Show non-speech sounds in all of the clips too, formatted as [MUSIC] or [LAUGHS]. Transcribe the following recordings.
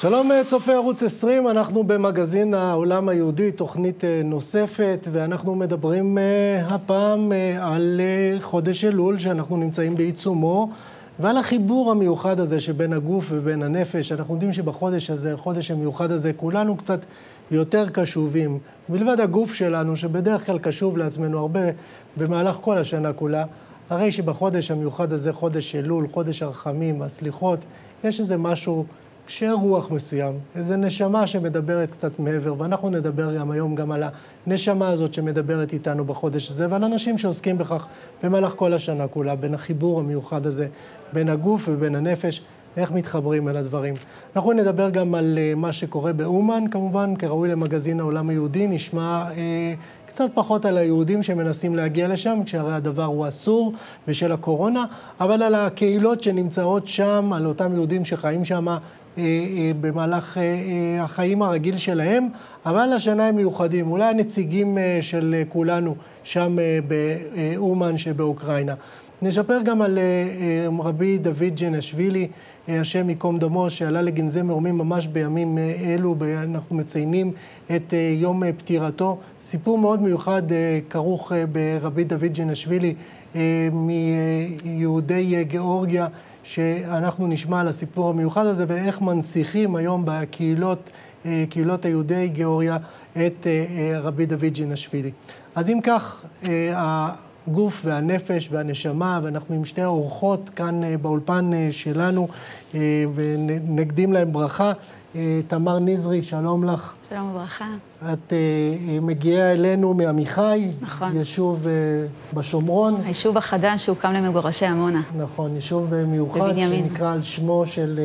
שלום אה, צופי ערוץ 20, אנחנו במגזין העולם היהודי, תוכנית אה, נוספת, ואנחנו מדברים אה, הפעם על חודש אלול שאנחנו נמצאים בעיצומו, ועל החיבור המיוחד הזה שבין הגוף ובין הנפש. אנחנו יודעים שבחודש הזה, החודש המיוחד הזה, כולנו קצת יותר קשובים, מלבד הגוף שלנו, שבדרך כלל קשוב לעצמנו הרבה במהלך כל השנה כולה. הרי שבחודש המיוחד הזה, חודש אלול, חודש הרחמים, הסליחות, יש איזה משהו קשר רוח מסוים, איזו נשמה שמדברת קצת מעבר, ואנחנו נדבר גם היום גם על הנשמה הזאת שמדברת איתנו בחודש הזה, ועל אנשים שעוסקים בכך במהלך כל השנה כולה, בין החיבור המיוחד הזה, בין הגוף ובין הנפש, איך מתחברים אל הדברים. אנחנו נדבר גם על uh, מה שקורה באומן, כמובן, כראוי למגזין העולם היהודי, נשמע uh, קצת פחות על היהודים שמנסים להגיע לשם, כשהרי הדבר הוא אסור בשל הקורונה, אבל על הקהילות שנמצאות שם, על אותם יהודים שחיים שם במהלך אה, החיים הרגיל שלהם, אבל השנה הם מיוחדים. אולי הנציגים של כולנו שם באומן שבאוקראינה. נשפר גם על רבי דוד ג'נשווילי, השם ייקום דמו, שעלה לגנזי מרומים ממש בימים אלו, אנחנו מציינים את יום פטירתו. סיפור מאוד מיוחד כרוך ברבי דוד ג'נשווילי מיהודי גיאורגיה. שאנחנו נשמע על הסיפור המיוחד הזה ואיך מנציחים היום בקהילות, אה, קהילות היהודי גיאוריה את אה, אה, רבי דוד ג'ינשווילי. אז אם כך, הגוף והנפש והנשמה, ואנחנו עם שתי אורחות כאן באולפן שלנו, ונקדים להם ברכה. תמר נזרי, שלום לך. שלום וברכה. את uh, מגיעה אלינו מעמיחי, נכון. יישוב בשומרון. היישוב החדש שהוקם למגורשי עמונה. נכון, יישוב מיוחד בבנימין. שנקרא על שמו של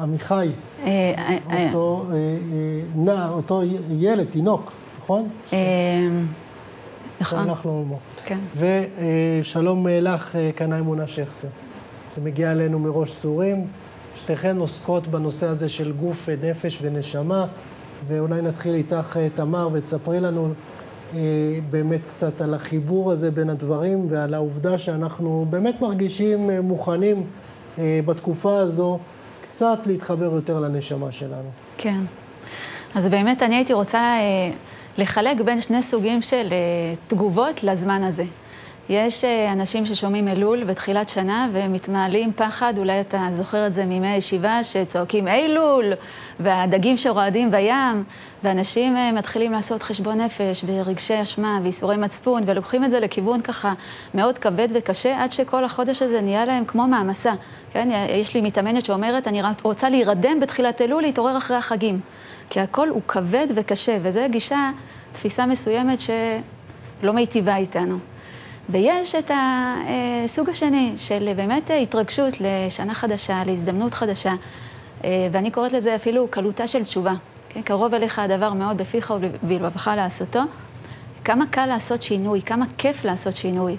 עמיחי. אותו נער, אותו ילד, תינוק, נכון? נכון. אנחנו עמו. כן. ושלום לך, קנאי מונה שכטר, שמגיעה אלינו מראש צורים. שתיכן עוסקות בנושא הזה של גוף ונפש ונשמה, ואולי נתחיל איתך, אה, תמר, ותספרי לנו אה, באמת קצת על החיבור הזה בין הדברים ועל העובדה שאנחנו באמת מרגישים אה, מוכנים אה, בתקופה הזו קצת להתחבר יותר לנשמה שלנו. כן. אז באמת אני הייתי רוצה אה, לחלק בין שני סוגים של אה, תגובות לזמן הזה. יש אה, אנשים ששומעים אלול בתחילת שנה ומתמעלים פחד, אולי אתה זוכר את זה מימי הישיבה, שצועקים אילול, והדגים שרועדים בים, ואנשים אה, מתחילים לעשות חשבון נפש ורגשי אשמה וייסורי מצפון, ולוקחים את זה לכיוון ככה מאוד כבד וקשה, עד שכל החודש הזה נהיה להם כמו מעמסה. כן, יש לי מתאמנת שאומרת, אני רוצה להירדם בתחילת אלול, להתעורר אחרי החגים. כי הכל הוא כבד וקשה, וזו גישה, תפיסה מסוימת שלא מיטיבה איתנו. ויש את הסוג השני של באמת התרגשות לשנה חדשה, להזדמנות חדשה, ואני קוראת לזה אפילו קלותה של תשובה. כן? קרוב אליך הדבר מאוד בפיך ובלבבך לעשותו. כמה קל לעשות שינוי, כמה כיף לעשות שינוי.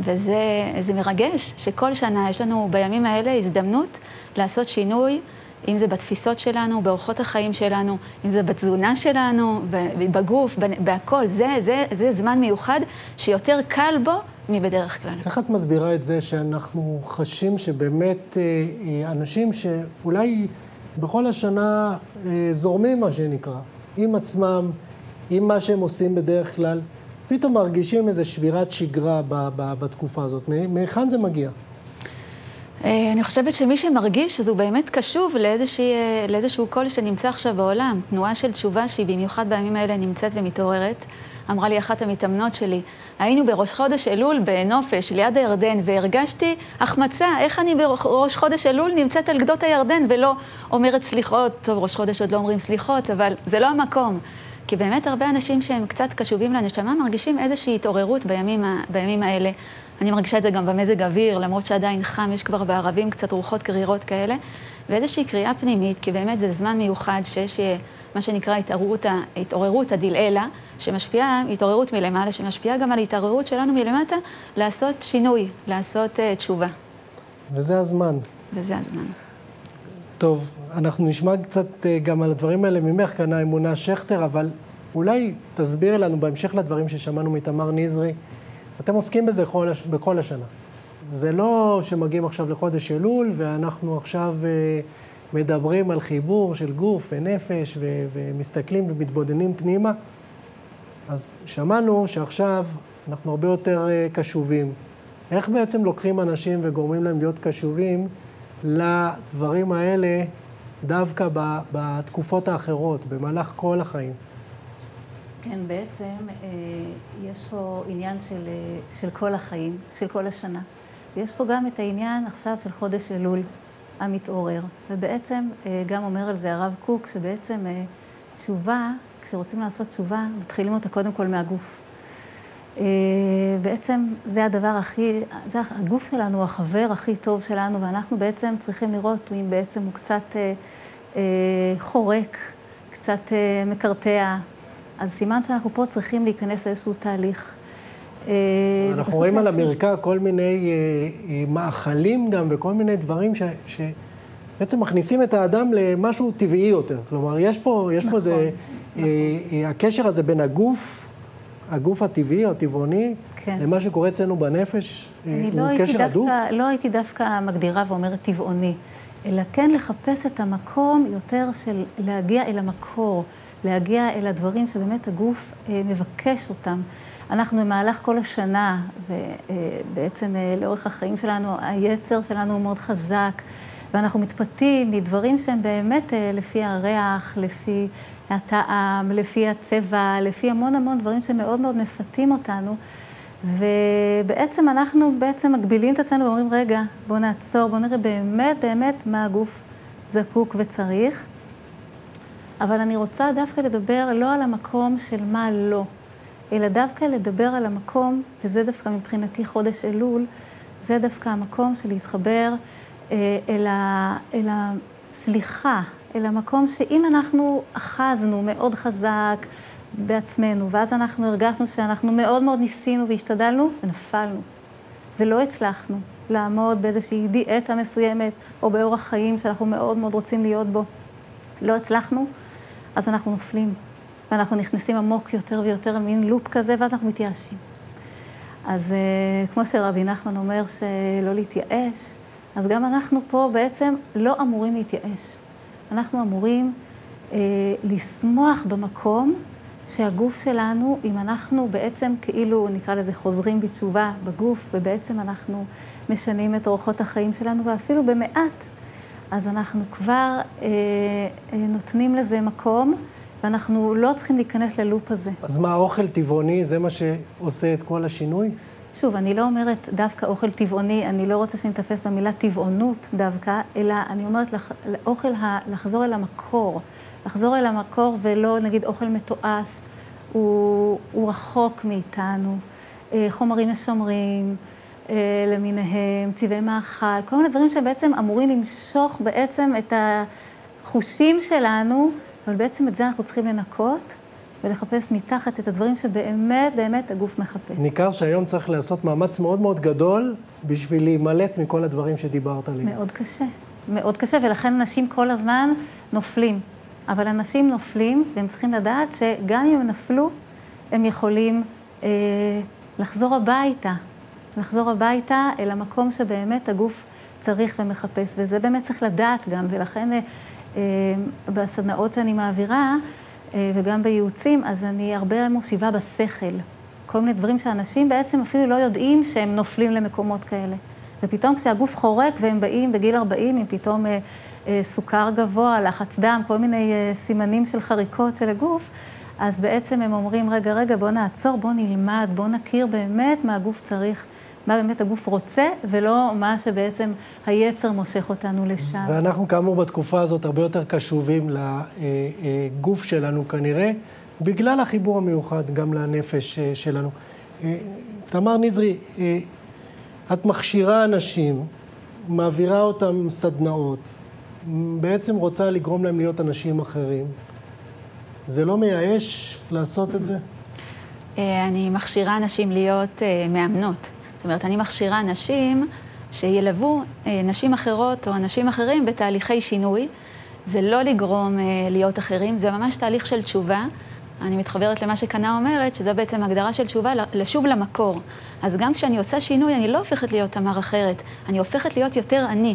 וזה מרגש שכל שנה יש לנו בימים האלה הזדמנות לעשות שינוי. אם זה בתפיסות שלנו, באורחות החיים שלנו, אם זה בתזונה שלנו, בגוף, בהכל. זה, זה, זה זמן מיוחד שיותר קל בו מבדרך כלל. איך את מסבירה את זה שאנחנו חשים שבאמת אה, אה, אנשים שאולי בכל השנה אה, זורמים, מה שנקרא, עם עצמם, עם מה שהם עושים בדרך כלל, פתאום מרגישים איזו שבירת שגרה בתקופה הזאת. מהיכן זה מגיע? אה, אני חושבת שמי שמרגיש, אז הוא באמת קשוב לאיזושהי, אה, לאיזשהו קול שנמצא עכשיו בעולם. תנועה של תשובה שהיא במיוחד בימים האלה נמצאת ומתעוררת. אמרה לי אחת המתאמנות שלי, היינו בראש חודש אלול בנופש, ליד הירדן, והרגשתי החמצה, איך אני בראש חודש אלול נמצאת על גדות הירדן ולא אומרת סליחות, טוב, ראש חודש עוד לא אומרים סליחות, אבל זה לא המקום. כי באמת הרבה אנשים שהם קצת קשובים לנשמה מרגישים איזושהי התעוררות בימים, בימים האלה. אני מרגישה את זה גם במזג אוויר, למרות שעדיין חם, יש כבר בערבים קצת רוחות קרירות כאלה, ואיזושהי קריאה פנימית, כי באמת זה זמן מיוחד שיש אה, מה שנקרא התעוררות, התעוררות הדלעילה, שמשפיעה, התעוררות מלמעלה, שמשפיעה גם על התעוררות שלנו מלמטה, לעשות שינוי, לעשות uh, תשובה. וזה הזמן. וזה הזמן. טוב, אנחנו נשמע קצת uh, גם על הדברים האלה ממך, כאן האמונה שכטר, אבל אולי תסבירי לנו בהמשך לדברים ששמענו מתמר נזרי, אתם עוסקים בזה כל, בכל השנה. זה לא שמגיעים עכשיו לחודש אלול ואנחנו עכשיו אה, מדברים על חיבור של גוף ונפש ו- ומסתכלים ומתבודדים פנימה. אז שמענו שעכשיו אנחנו הרבה יותר אה, קשובים. איך בעצם לוקחים אנשים וגורמים להם להיות קשובים לדברים האלה דווקא בתקופות האחרות, במהלך כל החיים? כן, בעצם אה, יש פה עניין של, אה, של כל החיים, של כל השנה. ויש פה גם את העניין עכשיו של חודש אלול המתעורר. ובעצם אה, גם אומר על זה הרב קוק, שבעצם תשובה, כשרוצים לעשות תשובה, מתחילים אותה קודם כל מהגוף. בעצם זה הדבר הכי, זה הגוף שלנו החבר הכי טוב שלנו, ואנחנו בעצם צריכים לראות אם בעצם הוא קצת חורק, קצת מקרטע, אז סימן שאנחנו פה צריכים להיכנס לאיזשהו תהליך. אה, אנחנו רואים על המרקע כל מיני אה, אה, מאכלים גם וכל מיני דברים ש, שבעצם מכניסים את האדם למשהו טבעי יותר. כלומר, יש פה, יש נכון, פה נכון. הקשר הזה בין הגוף, הגוף הטבעי הטבעוני, כן. למה שקורה אצלנו בנפש, הוא לא קשר הדוק. אני לא הייתי דווקא מגדירה ואומרת טבעוני, אלא כן לחפש את המקום יותר של להגיע אל המקור. להגיע אל הדברים שבאמת הגוף אה, מבקש אותם. אנחנו במהלך כל השנה, ובעצם אה, לאורך החיים שלנו, היצר שלנו הוא מאוד חזק, ואנחנו מתפתים מדברים שהם באמת אה, לפי הריח, לפי הטעם, לפי הצבע, לפי המון המון דברים שמאוד מאוד מפתים אותנו. ובעצם אנחנו בעצם מגבילים את עצמנו ואומרים, רגע, בואו נעצור, בואו נראה באמת באמת מה הגוף זקוק וצריך. אבל אני רוצה דווקא לדבר לא על המקום של מה לא, אלא דווקא לדבר על המקום, וזה דווקא מבחינתי חודש אלול, זה דווקא המקום של להתחבר אה, אל, ה, אל הסליחה, אל המקום שאם אנחנו אחזנו מאוד חזק בעצמנו, ואז אנחנו הרגשנו שאנחנו מאוד מאוד ניסינו והשתדלנו, ונפלנו, ולא הצלחנו לעמוד באיזושהי דיאטה מסוימת, או באורח חיים שאנחנו מאוד מאוד רוצים להיות בו. לא הצלחנו, אז אנחנו נופלים, ואנחנו נכנסים עמוק יותר ויותר למין לופ כזה, ואז אנחנו מתייאשים. אז uh, כמו שרבי נחמן אומר שלא להתייאש, אז גם אנחנו פה בעצם לא אמורים להתייאש. אנחנו אמורים uh, לשמוח במקום שהגוף שלנו, אם אנחנו בעצם כאילו, נקרא לזה חוזרים בתשובה בגוף, ובעצם אנחנו משנים את אורחות החיים שלנו, ואפילו במעט אז אנחנו כבר אה, אה, נותנים לזה מקום, ואנחנו לא צריכים להיכנס ללופ הזה. אז מה, אוכל טבעוני זה מה שעושה את כל השינוי? שוב, אני לא אומרת דווקא אוכל טבעוני, אני לא רוצה שנתפס במילה טבעונות דווקא, אלא אני אומרת לח, אוכל, ה, לחזור אל המקור. לחזור אל המקור ולא נגיד אוכל מתועש, הוא, הוא רחוק מאיתנו. אה, חומרים משמרים, אה, למיניהם, צבעי מאכל, כל מיני דברים שבעצם אמורים למשוך בעצם את החושים שלנו, אבל בעצם את זה אנחנו צריכים לנקות ולחפש מתחת את הדברים שבאמת באמת הגוף מחפש. ניכר שהיום צריך לעשות מאמץ מאוד מאוד גדול בשביל להימלט מכל הדברים שדיברת עליהם. מאוד קשה, מאוד קשה, ולכן אנשים כל הזמן נופלים. אבל אנשים נופלים, והם צריכים לדעת שגם אם הם נפלו, הם יכולים אה, לחזור הביתה. לחזור הביתה אל המקום שבאמת הגוף צריך ומחפש, וזה באמת צריך לדעת גם, ולכן אה, בסדנאות שאני מעבירה, אה, וגם בייעוצים, אז אני הרבה מושיבה בשכל. כל מיני דברים שאנשים בעצם אפילו לא יודעים שהם נופלים למקומות כאלה. ופתאום כשהגוף חורק והם באים בגיל 40 עם פתאום אה, אה, סוכר גבוה, לחץ דם, כל מיני אה, סימנים של חריקות של הגוף, אז בעצם הם אומרים, רגע, רגע, בוא נעצור, בוא נלמד, בוא נכיר באמת מה הגוף צריך. מה באמת הגוף רוצה, ולא מה שבעצם היצר מושך אותנו לשם. ואנחנו כאמור בתקופה הזאת הרבה יותר קשובים לגוף שלנו כנראה, בגלל החיבור המיוחד גם לנפש אה, שלנו. אה, תמר נזרי, אה, את מכשירה אנשים, מעבירה אותם סדנאות, בעצם רוצה לגרום להם להיות אנשים אחרים. זה לא מייאש לעשות את זה? אני מכשירה אנשים להיות מאמנות. זאת אומרת, אני מכשירה נשים שילוו אה, נשים אחרות או אנשים אחרים בתהליכי שינוי. זה לא לגרום אה, להיות אחרים, זה ממש תהליך של תשובה. אני מתחברת למה שקנה אומרת, שזו בעצם הגדרה של תשובה, לשוב למקור. אז גם כשאני עושה שינוי, אני לא הופכת להיות תמר אחרת, אני הופכת להיות יותר אני.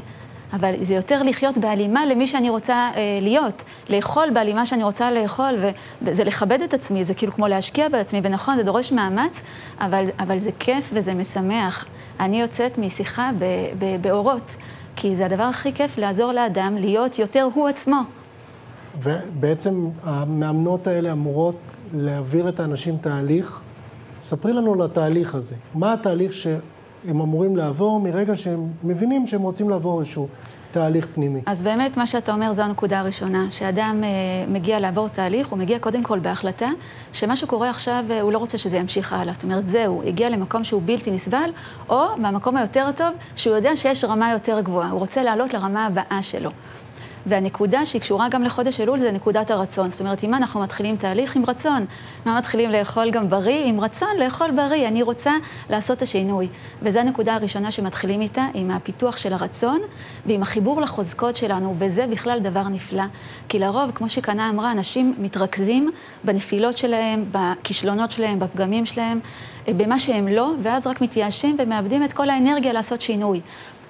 אבל זה יותר לחיות בהלימה למי שאני רוצה אה, להיות, לאכול בהלימה שאני רוצה לאכול, וזה לכבד את עצמי, זה כאילו כמו להשקיע בעצמי, ונכון, זה דורש מאמץ, אבל, אבל זה כיף וזה משמח. אני יוצאת משיחה באורות, כי זה הדבר הכי כיף לעזור לאדם להיות יותר הוא עצמו. ובעצם המאמנות האלה אמורות להעביר את האנשים תהליך. ספרי לנו על התהליך הזה. מה התהליך שהם אמורים לעבור מרגע שהם מבינים שהם רוצים לעבור איזשהו תהליך פנימי? אז באמת מה שאתה אומר זו הנקודה הראשונה, שאדם אה, מגיע לעבור תהליך, הוא מגיע קודם כל בהחלטה שמה שקורה עכשיו, אה, הוא לא רוצה שזה ימשיך הלאה. זאת אומרת, זהו, הגיע למקום שהוא בלתי נסבל, או מהמקום היותר טוב, שהוא יודע שיש רמה יותר גבוהה, הוא רוצה לעלות לרמה הבאה שלו. והנקודה שהיא קשורה גם לחודש אלול זה נקודת הרצון. זאת אומרת, אם אנחנו מתחילים תהליך עם רצון, מה מתחילים לאכול גם בריא? עם רצון לאכול בריא. אני רוצה לעשות את השינוי. וזו הנקודה הראשונה שמתחילים איתה, עם הפיתוח של הרצון ועם החיבור לחוזקות שלנו, וזה בכלל דבר נפלא. כי לרוב, כמו שקנה אמרה, אנשים מתרכזים בנפילות שלהם, בכישלונות שלהם, בפגמים שלהם, במה שהם לא, ואז רק מתייאשים ומאבדים את כל האנרגיה לעשות שינוי.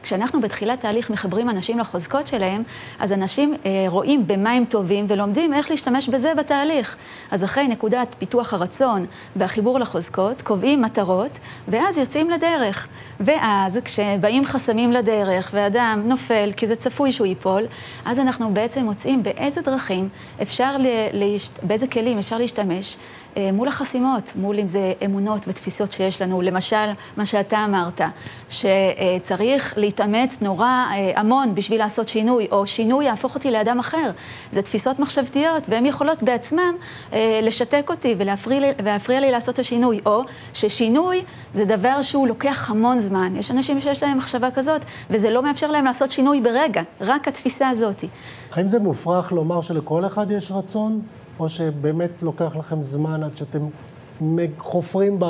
כשאנחנו בתחילת תהליך מחברים אנשים לחוזקות שלהם, אז אנשים אה, רואים במה הם טובים ולומדים איך להשתמש בזה בתהליך. אז אחרי נקודת פיתוח הרצון והחיבור לחוזקות, קובעים מטרות, ואז יוצאים לדרך. ואז כשבאים חסמים לדרך ואדם נופל כי זה צפוי שהוא ייפול, אז אנחנו בעצם מוצאים באיזה דרכים אפשר, להשת... באיזה כלים אפשר להשתמש מול החסימות, מול אם זה אמונות ותפיסות שיש לנו, למשל, מה שאתה אמרת, שצריך להתאמץ נורא אה, המון בשביל לעשות שינוי, או שינוי יהפוך אותי לאדם אחר. זה תפיסות מחשבתיות, והן יכולות בעצמן אה, לשתק אותי ולהפריע לי, ולהפריע לי לעשות את השינוי, או ששינוי זה דבר שהוא לוקח המון זמן. יש אנשים שיש להם מחשבה כזאת, וזה לא מאפשר להם לעשות שינוי ברגע, רק התפיסה הזאת. האם זה מופרך לומר שלכל אחד יש רצון? או שבאמת לוקח לכם זמן עד שאתם חופרים ב,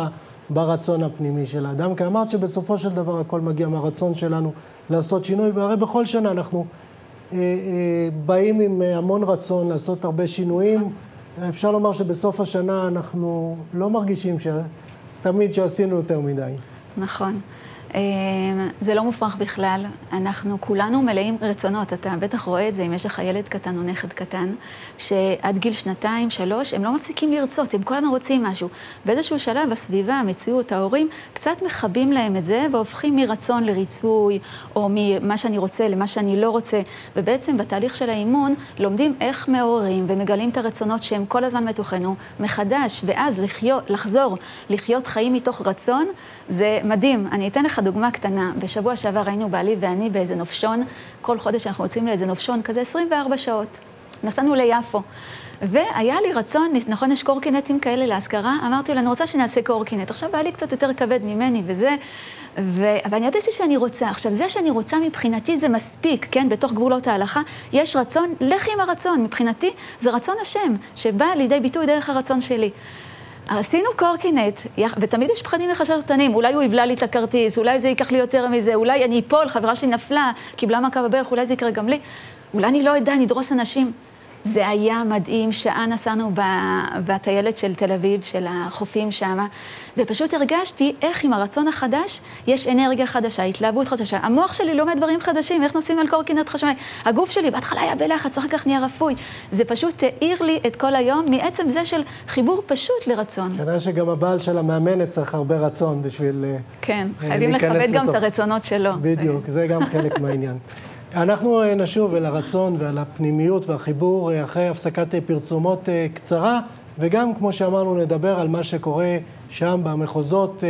ברצון הפנימי של האדם? כי אמרת שבסופו של דבר הכל מגיע מהרצון שלנו לעשות שינוי, והרי בכל שנה אנחנו אה, אה, באים עם המון רצון לעשות הרבה שינויים. אפשר לומר שבסוף השנה אנחנו לא מרגישים ש... תמיד שעשינו יותר מדי. נכון. אמ, זה לא מופרך בכלל, אנחנו כולנו מלאים רצונות, אתה בטח רואה את זה אם יש לך ילד קטן או נכד קטן, שעד גיל שנתיים, שלוש, הם לא מפסיקים לרצות, הם כל הזמן רוצים משהו. באיזשהו שלב הסביבה, המציאות, ההורים, קצת מכבים להם את זה והופכים מרצון לריצוי, או ממה שאני רוצה למה שאני לא רוצה, ובעצם בתהליך של האימון לומדים איך מעוררים ומגלים את הרצונות שהם כל הזמן מתוכנו מחדש, ואז לחיות, לחזור, לחיות חיים מתוך רצון, זה מדהים. אני אתן לך דוגמה קטנה. בשבוע שעבר היינו בעלי ואני באיזה נופשון, כל חודש אנחנו יוצאים לאיזה נופשון כזה 24 שעות. נסענו ליפו. והיה לי רצון, נכון, יש קורקינטים כאלה להשכרה, אמרתי לו, אני רוצה שנעשה קורקינט. עכשיו, היה לי קצת יותר כבד ממני וזה, ו... ואני ידעתי שאני רוצה. עכשיו, זה שאני רוצה מבחינתי זה מספיק, כן, בתוך גבולות ההלכה, יש רצון, לכי עם הרצון. מבחינתי זה רצון השם, שבא לידי ביטוי דרך הרצון שלי. עשינו קורקינט, ותמיד יש פחדים מחששות קטנים, אולי הוא יבלע לי את הכרטיס, אולי זה ייקח לי יותר מזה, אולי אני אפול, חברה שלי נפלה, קיבלה מכה בברך, אולי זה יקרה גם לי, אולי אני לא אדע, אני אדרוס אנשים. זה היה מדהים, שעה נסענו בטיילת של תל אביב, של החופים שם, ופשוט הרגשתי איך עם הרצון החדש יש אנרגיה חדשה, התלהבות חדשה. המוח שלי לומד דברים חדשים, איך נוסעים על קורקינט חשמלי. הגוף שלי בהתחלה היה בלחץ, אחר כך נהיה רפוי. זה פשוט האיר לי את כל היום מעצם זה של חיבור פשוט לרצון. כנראה שגם הבעל של המאמנת צריך הרבה רצון בשביל אה, כן, חייבים לכבד גם את הרצונות שלו. בדיוק, זה גם חלק מהעניין. [LAUGHS] אנחנו אה, נשוב אל הרצון ועל הפנימיות והחיבור אה, אחרי הפסקת אה, פרסומות קצרה, וגם, כמו שאמרנו, נדבר על מה שקורה שם במחוזות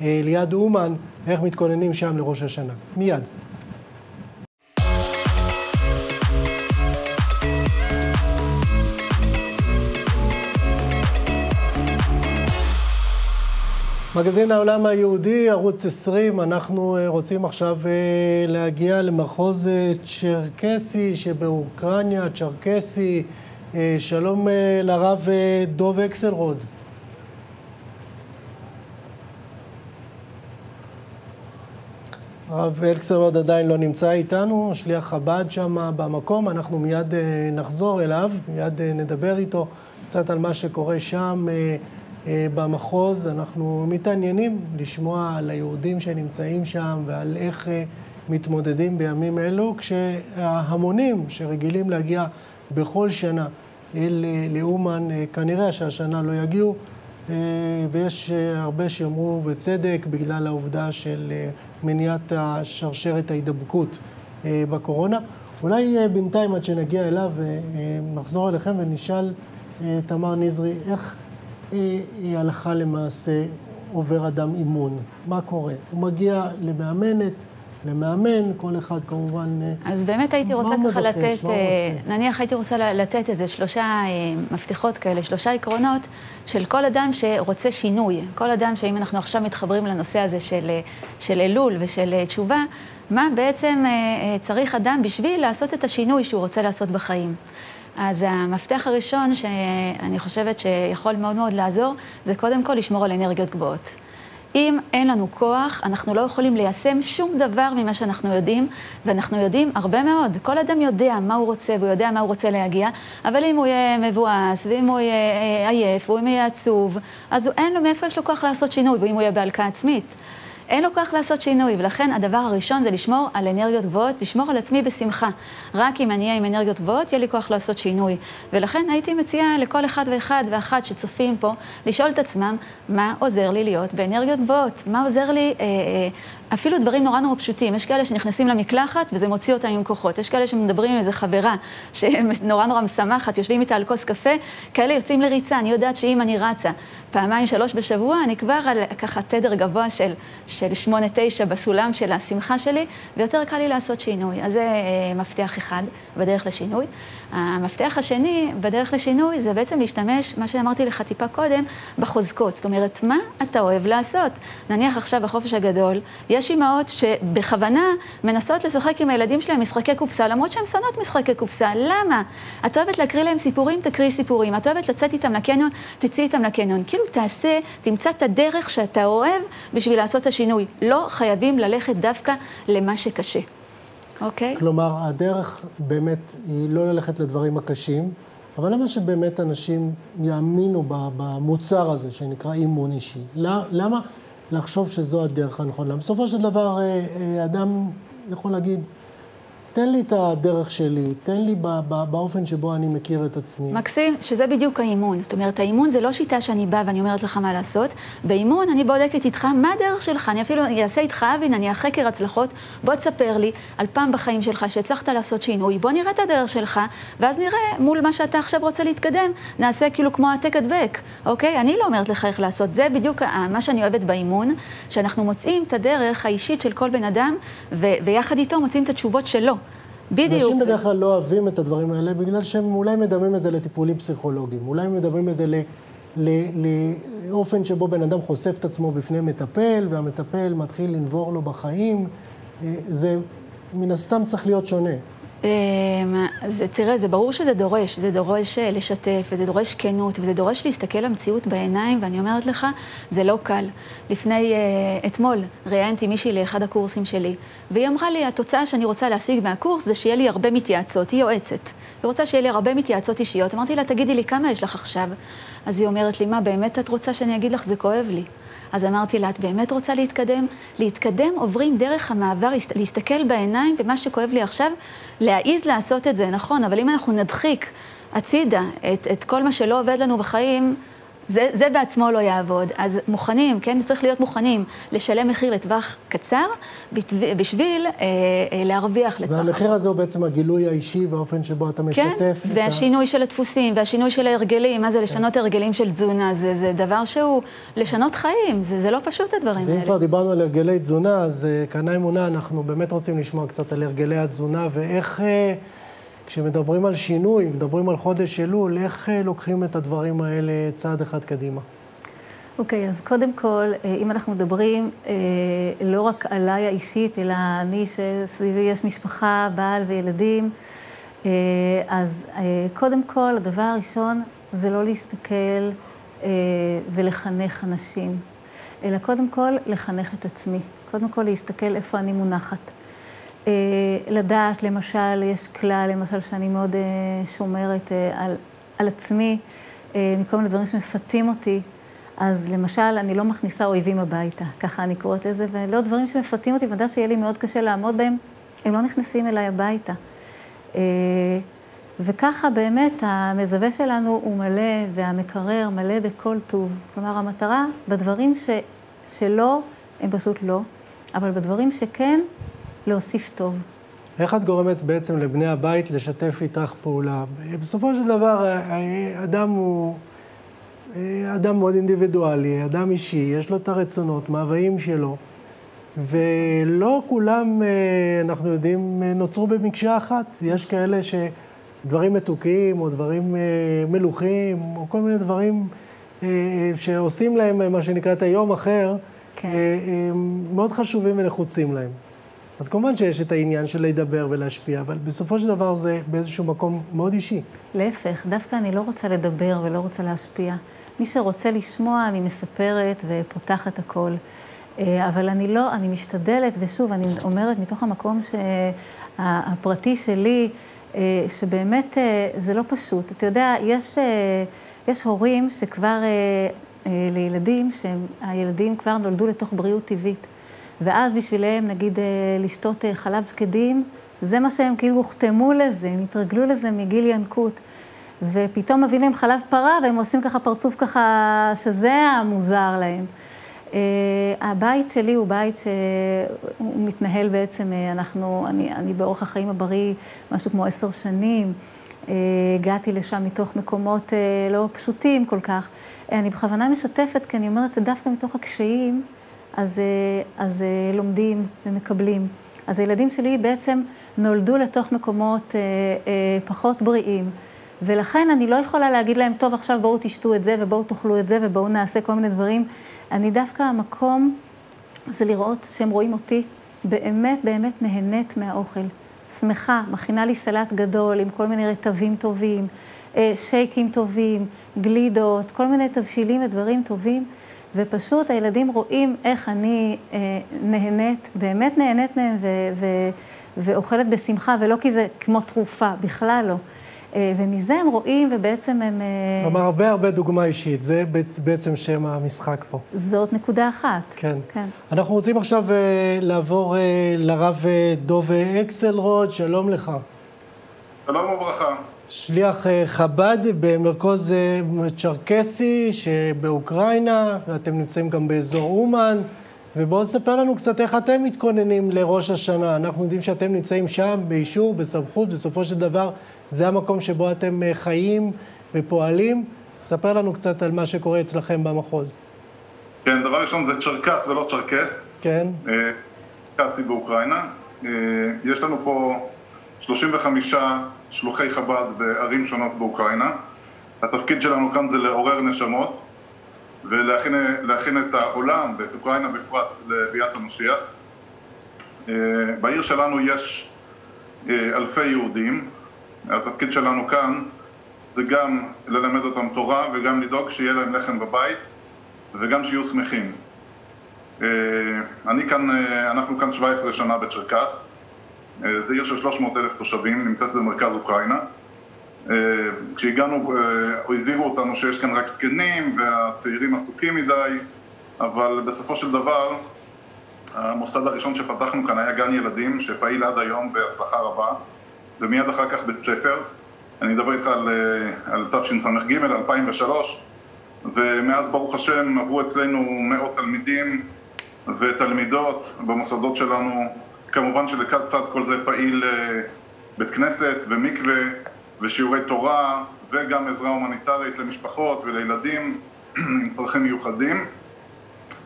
ליד אומן, איך מתכוננים שם לראש השנה. מיד. מגזין העולם היהודי, ערוץ 20, אנחנו אה, רוצים עכשיו אה, להגיע למחוז אה, צ'רקסי שבאוקראינה, צ'רקסי. שלום לרב דוב אקסלרוד. הרב אקסלרוד עדיין לא נמצא איתנו, שליח חב"ד שם במקום, אנחנו מיד נחזור אליו, מיד נדבר איתו קצת על מה שקורה שם. אה, במחוז, אנחנו מתעניינים לשמוע על היהודים שנמצאים שם ועל איך אה, מתמודדים בימים אלו, כשההמונים שרגילים להגיע בכל שנה אל לאומן, כנראה שהשנה לא יגיעו, ויש הרבה שיאמרו בצדק, בגלל העובדה של מניעת השרשרת ההידבקות בקורונה. אולי בינתיים עד שנגיע אליו, נחזור אליכם ונשאל, תמר נזרי, איך הלכה למעשה עובר אדם אימון? מה קורה? הוא מגיע למאמנת, למאמן, כל אחד כמובן... אז באמת הייתי רוצה ככה לתת, נניח הייתי רוצה לתת איזה שלושה מפתחות כאלה, שלושה עקרונות של כל אדם שרוצה שינוי. כל אדם שאם אנחנו עכשיו מתחברים לנושא הזה של, של אלול ושל תשובה, מה בעצם צריך אדם בשביל לעשות את השינוי שהוא רוצה לעשות בחיים. אז המפתח הראשון שאני חושבת שיכול מאוד מאוד לעזור, זה קודם כל לשמור על אנרגיות גבוהות. אם אין לנו כוח, אנחנו לא יכולים ליישם שום דבר ממה שאנחנו יודעים, ואנחנו יודעים הרבה מאוד. כל אדם יודע מה הוא רוצה, והוא יודע מה הוא רוצה להגיע, אבל אם הוא יהיה מבואס, ואם הוא יהיה עייף, ואם הוא יהיה עצוב, אז אין לו, מאיפה יש לו כוח לעשות שינוי, ואם הוא יהיה בהלקאה עצמית. אין לו כוח לעשות שינוי, ולכן הדבר הראשון זה לשמור על אנרגיות גבוהות, לשמור על עצמי בשמחה. רק אם אני אהיה עם אנרגיות גבוהות, יהיה לי כוח לעשות שינוי. ולכן הייתי מציעה לכל אחד ואחד ואחת שצופים פה, לשאול את עצמם, מה עוזר לי להיות באנרגיות גבוהות? מה עוזר לי... אה, אה, אפילו דברים נורא נורא פשוטים, יש כאלה שנכנסים למקלחת וזה מוציא אותם עם כוחות, יש כאלה שמדברים עם איזה חברה שנורא נורא משמחת, יושבים איתה על כוס קפה, כאלה יוצאים לריצה, אני יודעת שאם אני רצה פעמיים שלוש בשבוע, אני כבר על ככה תדר גבוה של, שמונה תשע בסולם של השמחה שלי, ויותר קל לי לעשות שינוי. אז זה אה, מפתח אחד בדרך לשינוי. המפתח השני בדרך לשינוי זה בעצם להשתמש, מה שאמרתי לך טיפה קודם, בחוזקות. זאת אומרת, מה אתה אוהב לעשות? נניח עכשיו בחופש הגדול, יש אימהות שבכוונה מנסות לשחק עם הילדים שלהם משחקי קופסה, למרות שהן שונאות משחקי קופסה. למה? את אוהבת להקריא להם סיפורים? תקריא סיפורים. את אוהבת לצאת איתם לקניון? תצאי איתם לקניון. כאילו תעשה, תמצא את הדרך שאתה אוהב בשביל לעשות את השינוי. לא חייבים ללכת דווקא למה שקשה. אוקיי? כלומר, הדרך באמת היא לא ללכת לדברים הקשים, אבל למה שבאמת אנשים יאמינו במוצר הזה שנקרא אימון אישי? למה לחשוב שזו הדרך הנכונה? בסופו של דבר, אה, אה, אדם יכול להגיד, תן לי את הדרך שלי, תן לי באופן שבו אני מכיר את עצמי. מקסים, שזה בדיוק האימון. זאת אומרת, האימון זה לא שיטה שאני באה ואני אומרת לך מה לעשות. באימון אני בודקת איתך מה הדרך שלך. אני אפילו אעשה איתך אבין, אני החקר הצלחות. בוא תספר לי על פעם בחיים שלך שהצלחת לעשות שינוי. בוא נראה את הדרך שלך, ואז נראה מול מה שאתה עכשיו רוצה להתקדם. נעשה כאילו כמו העתק הדבק, אוקיי? אני לא אומרת לך איך לעשות. זה בדיוק מה שאני אוהבת באימון, שאנחנו מוצאים את הדרך האישית של כל בן אדם, ויחד איתו מוצאים את התשובות שלו. בדיוק. אנשים בדרך כלל לא אוהבים את הדברים האלה, בגלל שהם אולי מדמים את זה לטיפולים פסיכולוגיים, אולי מדמים את זה לאופן שבו בן אדם חושף את עצמו בפני מטפל, והמטפל מתחיל לנבור לו בחיים. אה, זה מן הסתם צריך להיות שונה. אמ, תראה, זה ברור שזה דורש, זה דורש אה, לשתף, וזה דורש כנות, וזה דורש להסתכל למציאות בעיניים, ואני אומרת לך, זה לא קל. לפני, uh, אתמול, ראיינתי מישהי לאחד הקורסים שלי, והיא אמרה לי, התוצאה שאני רוצה להשיג מהקורס זה שיהיה לי הרבה מתייעצות, היא יועצת. היא רוצה שיהיה לי הרבה מתייעצות אישיות. אמרתי לה, תגידי לי, כמה יש לך עכשיו? אז היא אומרת לי, מה, באמת את רוצה שאני אגיד לך, זה כואב לי. אז אמרתי לה, את באמת רוצה להתקדם? להתקדם עוברים דרך המעבר, להסתכל בעיניים, ומה שכואב לי עכשיו, להעיז לעשות את זה, נכון, אבל אם אנחנו נדחיק הצידה את, את כל מה שלא עובד לנו בחיים, זה, זה בעצמו לא יעבוד. אז מוכנים, כן? צריך להיות מוכנים לשלם מחיר לטווח קצר בשביל אה, אה, להרוויח לטווח. והמחיר הזה הוא בעצם הגילוי האישי והאופן שבו אתה משתף. כן, והשינוי ה... של הדפוסים, והשינוי של ההרגלים. מה זה לשנות כן. הרגלים של תזונה? זה, זה דבר שהוא לשנות חיים, זה, זה לא פשוט הדברים ואם האלה. ואם כבר דיברנו על הרגלי תזונה, אז uh, כאן אמונה, אנחנו באמת רוצים לשמוע קצת על הרגלי התזונה ואיך... Uh, כשמדברים על שינוי, מדברים על חודש אלול, איך אה, לוקחים את הדברים האלה צעד אחד קדימה? אוקיי, okay, אז קודם כל, אה, אם אנחנו מדברים אה, לא רק עליי האישית, אלא אני שסביבי יש משפחה, בעל וילדים, אז קודם כל, הדבר הראשון זה לא להסתכל ולחנך אנשים, אלא קודם כל לחנך את עצמי. קודם כל להסתכל איפה אני מונחת. אה, לדעת, למשל, יש כלל, למשל, שאני מאוד אה, שומרת אה, על, על עצמי, מכל מיני דברים שמפתים אותי, אז למשל, אני לא מכניסה אויבים הביתה, ככה אני קוראת לזה, ולא דברים שמפתים אותי, ואני יודעת שיהיה לי מאוד קשה לעמוד בהם, הם לא נכנסים אליי הביתה. וככה באמת המזווה שלנו הוא מלא, והמקרר מלא בכל טוב. כלומר, המטרה בדברים ש, שלא, הם פשוט לא, אבל בדברים שכן, להוסיף טוב. איך את גורמת בעצם לבני הבית לשתף איתך פעולה? בסופו של דבר, אדם הוא אדם מאוד אינדיבידואלי, אדם אישי, יש לו את הרצונות, מאוויים שלו, ולא כולם, אנחנו יודעים, נוצרו במקשה אחת. יש כאלה שדברים מתוקים, או דברים מלוכים, או כל מיני דברים שעושים להם, מה שנקרא, את היום אחר, כן. מאוד חשובים ונחוצים להם. אז כמובן שיש את העניין של לדבר ולהשפיע, אבל בסופו של דבר זה באיזשהו מקום מאוד אישי. להפך, דווקא אני לא רוצה לדבר ולא רוצה להשפיע. מי שרוצה לשמוע, אני מספרת ופותחת הכל. אה, אבל אני לא, אני משתדלת, ושוב, אני אומרת מתוך המקום הפרטי שלי, אה, שבאמת אה, זה לא פשוט. אתה יודע, יש, יש הורים שכבר, לילדים, שהילדים כבר נולדו לתוך בריאות טבעית. ואז בשבילם, נגיד, לשתות חלב שקדים, זה מה שהם כאילו הוחתמו לזה, הם התרגלו לזה מגיל ינקות. ופתאום מביאים להם חלב פרה, והם עושים ככה פרצוף ככה, שזה המוזר להם. Uh, הבית שלי הוא בית שהוא מתנהל בעצם, אנחנו, אני, אני באורח החיים הבריא משהו כמו עשר שנים. Uh, הגעתי לשם מתוך מקומות uh, לא פשוטים כל כך. Uh, אני בכוונה משתפת, כי אני אומרת שדווקא מתוך הקשיים, אז, uh, אז uh, לומדים ומקבלים. אז הילדים שלי בעצם נולדו לתוך מקומות uh, uh, פחות בריאים. ולכן אני לא יכולה להגיד להם, טוב, עכשיו בואו תשתו את זה, ובואו תאכלו את זה, ובואו נעשה כל מיני דברים. אני דווקא, המקום זה לראות שהם רואים אותי באמת באמת נהנית מהאוכל. שמחה, מכינה לי סלט גדול עם כל מיני רטבים טובים, אה, שייקים טובים, גלידות, כל מיני תבשילים ודברים טובים, ופשוט הילדים רואים איך אני אה, נהנית, באמת נהנית מהם ו- ו- ואוכלת בשמחה, ולא כי זה כמו תרופה, בכלל לא. אה, ומזה הם רואים, ובעצם הם... אה, כלומר, הרבה הרבה דוגמה אישית, זה בעצם שם המשחק פה. זאת נקודה אחת. כן. כן. אנחנו רוצים עכשיו אה, לעבור לרב דוב אקסלרוד, שלום לך. שלום וברכה. שליח חב"ד במרכז צ'רקסי שבאוקראינה, ואתם נמצאים גם באזור אומן. ובואו נספר לנו קצת איך אתם מתכוננים לראש השנה. אנחנו יודעים שאתם נמצאים שם באישור, בסמכות, בסופו של דבר זה המקום שבו אתם אה, חיים ופועלים. ספר לנו קצת על מה שקורה אצלכם במחוז. כן, דבר ראשון זה צ'רקס ולא צ'רקס. כן. צ'רקסי אה, באוקראינה. אה, יש לנו פה 35 שלוחי חב"ד בערים שונות באוקראינה. התפקיד שלנו כאן זה לעורר נשמות. ולהכין את העולם ואת אוקראינה בפרט לביאת המשיח. אה, בעיר שלנו יש אה, אלפי יהודים, התפקיד שלנו כאן זה גם ללמד אותם תורה וגם לדאוג שיהיה להם לחם בבית וגם שיהיו שמחים. אה, אני כאן, אנחנו כאן 17 שנה בצ'רקס, זו עיר של 300 אלף תושבים, נמצאת במרכז אוקראינה. אה, כשהגענו, אה, הזהירו אותנו שיש כאן רק זקנים והצעירים עסוקים מדי, אבל בסופו של דבר המוסד הראשון שפתחנו כאן היה גן ילדים שפעיל עד היום בהצלחה רבה ומיד אחר כך בית ספר. אני אדבר איתך על, אה, על תשס"ג, 2003 ומאז ברוך השם עברו אצלנו מאות תלמידים ותלמידות במוסדות שלנו כמובן שלצד כל זה פעיל בית כנסת ומקווה ושיעורי תורה וגם עזרה הומניטרית למשפחות ולילדים [CLEARS THROAT] עם צרכים מיוחדים.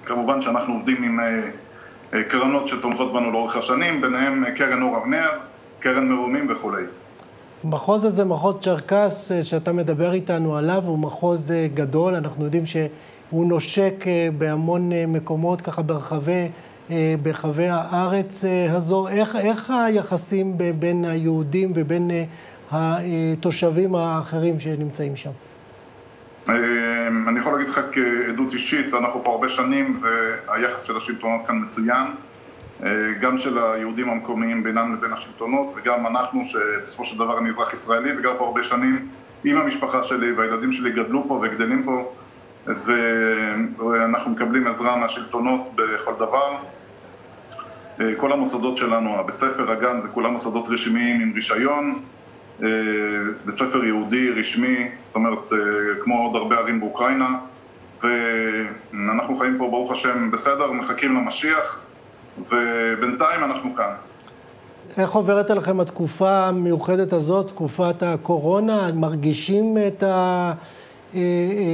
כמובן שאנחנו עובדים עם אה, אה, קרנות שתומכות בנו לאורך השנים, ביניהם אה, קרן אור אבנר, קרן מרומים וכולי. המחוז הזה, מחוז צ'רקס, שאתה מדבר איתנו עליו, הוא מחוז גדול, אנחנו יודעים שהוא נושק בהמון מקומות, ככה ברחבי, ברחבי הארץ הזו. איך, איך היחסים בין היהודים ובין התושבים האחרים שנמצאים שם? אני יכול להגיד לך כעדות אישית, אנחנו פה הרבה שנים והיחס של השלטונות כאן מצוין, אה, גם של היהודים המקומיים בינם לבין השלטונות וגם אנחנו, שבסופו של דבר אני אזרח ישראלי וגר פה הרבה שנים עם המשפחה שלי והילדים שלי גדלו פה וגדלים פה ואנחנו מקבלים עזרה מהשלטונות בכל דבר. כל המוסדות שלנו, הבית ספר, הגן, זה כולם מוסדות רשמיים עם רישיון, בית ספר יהודי, רשמי, זאת אומרת, כמו עוד הרבה ערים באוקראינה, ואנחנו חיים פה, ברוך השם, בסדר, מחכים למשיח, ובינתיים אנחנו כאן. איך עוברת עליכם התקופה המיוחדת הזאת, תקופת הקורונה? מרגישים את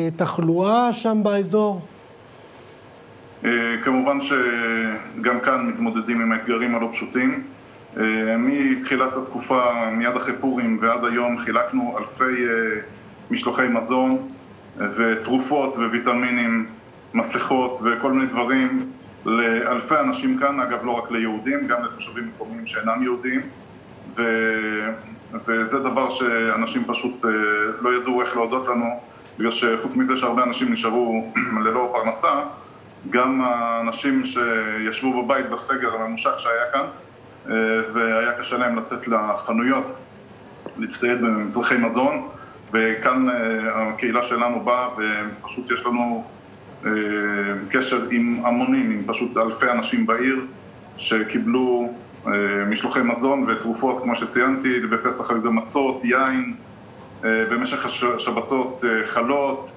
התחלואה שם באזור? כמובן שגם כאן מתמודדים עם האתגרים הלא פשוטים. מתחילת התקופה, מיד אחרי פורים ועד היום, חילקנו אלפי משלוחי מזון ותרופות וויטמינים, מסכות וכל מיני דברים לאלפי אנשים כאן, אגב לא רק ליהודים, גם לתושבים מקומיים שאינם יהודים ו... וזה דבר שאנשים פשוט לא ידעו איך להודות לנו בגלל שחוץ מזה שהרבה אנשים נשארו [CLEARS THROAT] ללא פרנסה גם האנשים שישבו בבית בסגר הממושך שהיה כאן והיה קשה להם לצאת לחנויות להצטייד במצרכי מזון וכאן הקהילה שלנו באה ופשוט יש לנו קשר עם המונים, עם פשוט אלפי אנשים בעיר שקיבלו משלוחי מזון ותרופות כמו שציינתי, בפסח היו גם מצות, יין, במשך השבתות חלות,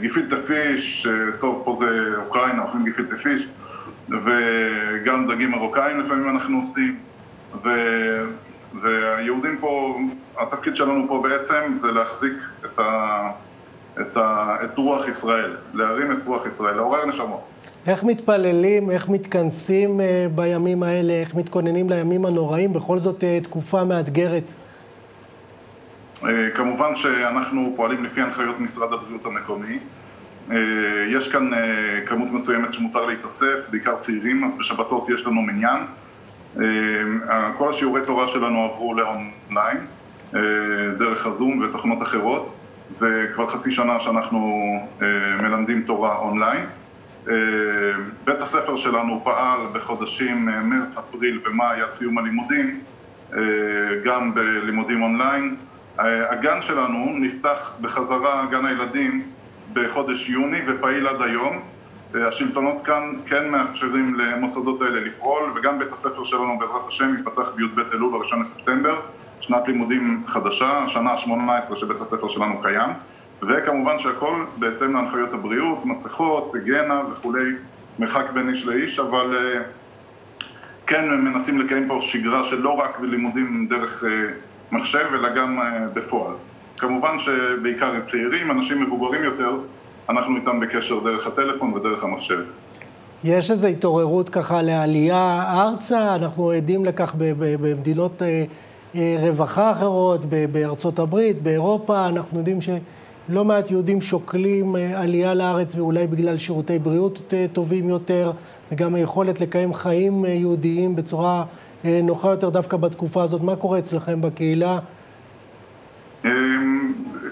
גיפילטה פיש, טוב פה זה אוקראינה, אוכלים גיפילטה פיש וגם דגים מרוקאים לפעמים אנחנו עושים ו... והיהודים פה, התפקיד שלנו פה בעצם זה להחזיק את, ה, את, ה, את רוח ישראל, להרים את רוח ישראל, לעורר נשמות. איך מתפללים, איך מתכנסים בימים האלה, איך מתכוננים לימים הנוראים, בכל זאת תקופה מאתגרת? כמובן שאנחנו פועלים לפי הנחיות משרד הבריאות המקומי. יש כאן כמות מסוימת שמותר להתאסף, בעיקר צעירים, אז בשבתות יש לנו מניין. כל השיעורי תורה שלנו עברו לאונליין, דרך הזום ותוכנות אחרות, וכבר חצי שנה שאנחנו מלמדים תורה אונליין. בית הספר שלנו פעל בחודשים מרץ, אפריל ומאי עד סיום הלימודים, גם בלימודים אונליין. הגן שלנו נפתח בחזרה, גן הילדים, בחודש יוני ופעיל עד היום. השלטונות כאן כן מאפשרים למוסדות האלה לפעול וגם בית הספר שלנו בעזרת השם יפתח בי"ב אלול בראשון לספטמבר, שנת לימודים חדשה, השנה ה-18 שבית הספר שלנו קיים וכמובן שהכל בהתאם להנחיות הבריאות, מסכות, היגיינה וכולי, מרחק בין איש לאיש, אבל כן מנסים לקיים פה שגרה של לא רק לימודים דרך מחשב אלא גם בפועל. כמובן שבעיקר צעירים, אנשים מבוגרים יותר, אנחנו איתם בקשר דרך הטלפון ודרך המחשב. יש איזו התעוררות ככה לעלייה ארצה, אנחנו עדים לכך במדינות רווחה אחרות, בארצות הברית, באירופה, אנחנו יודעים שלא מעט יהודים שוקלים עלייה לארץ ואולי בגלל שירותי בריאות טובים יותר, וגם היכולת לקיים חיים יהודיים בצורה נוחה יותר דווקא בתקופה הזאת. מה קורה אצלכם בקהילה?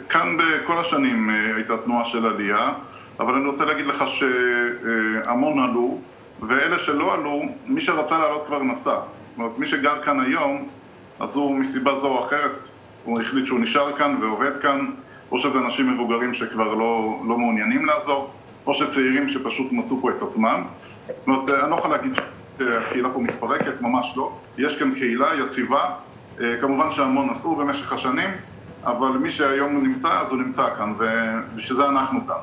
כאן בכל השנים הייתה תנועה של עלייה, אבל אני רוצה להגיד לך שהמון עלו, ואלה שלא עלו, מי שרצה לעלות כבר נסע. זאת אומרת, מי שגר כאן היום, אז הוא מסיבה זו או אחרת, הוא החליט שהוא נשאר כאן ועובד כאן, או שזה אנשים מבוגרים שכבר לא, לא מעוניינים לעזור, או שצעירים שפשוט מצאו פה את עצמם. זאת אומרת, אני לא יכול להגיד שהקהילה פה מתפרקת, ממש לא. יש כאן קהילה יציבה, כמובן שהמון נסעו במשך השנים, אבל מי שהיום נמצא, אז הוא נמצא כאן, ובשביל זה אנחנו כאן.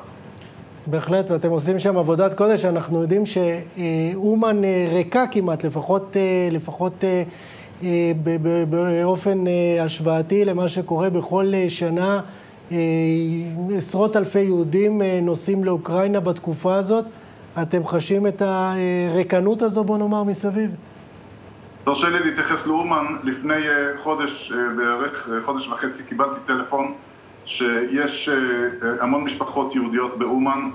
בהחלט, ואתם עושים שם עבודת קודש. אנחנו יודעים שאומן ריקה כמעט, לפחות, לפחות באופן השוואתי למה שקורה בכל שנה. עשרות אלפי יהודים נוסעים לאוקראינה בתקופה הזאת. אתם חשים את הריקנות הזו, בוא נאמר, מסביב? תרשה לי להתייחס לאומן. לפני חודש, בערך חודש וחצי, קיבלתי טלפון שיש המון משפחות יהודיות באומן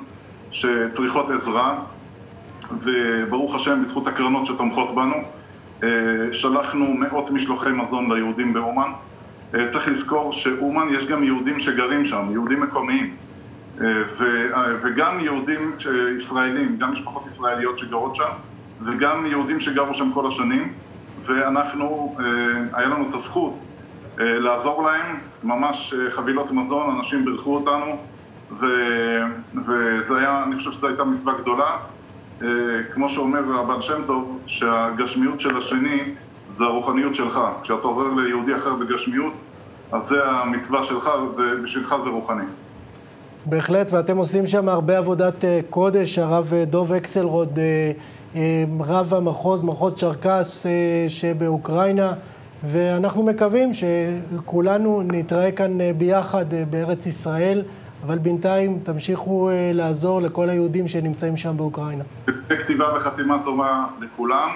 שצריכות עזרה וברוך השם בזכות הקרנות שתומכות בנו שלחנו מאות משלוחי מזון ליהודים באומן צריך לזכור שאומן יש גם יהודים שגרים שם, יהודים מקומיים וגם יהודים ישראלים, גם משפחות ישראליות שגרות שם וגם יהודים שגרו שם כל השנים ואנחנו, היה לנו את הזכות לעזור להם, ממש חבילות מזון, אנשים בירכו אותנו ו, וזה היה, אני חושב שזו הייתה מצווה גדולה. אה, כמו שאומר הבן שם טוב, שהגשמיות של השני זה הרוחניות שלך. כשאתה עוזר ליהודי אחר בגשמיות, אז זה המצווה שלך, ובשבילך זה רוחני. בהחלט, ואתם עושים שם הרבה עבודת אה, קודש, הרב אה, דוב אקסלרוד, רב המחוז, מחוז צ'רקס שבאוקראינה, ואנחנו מקווים שכולנו נתראה כאן ביחד בארץ ישראל. אבל בינתיים תמשיכו לעזור לכל היהודים שנמצאים שם באוקראינה. כתיבה וחתימה טובה לכולם,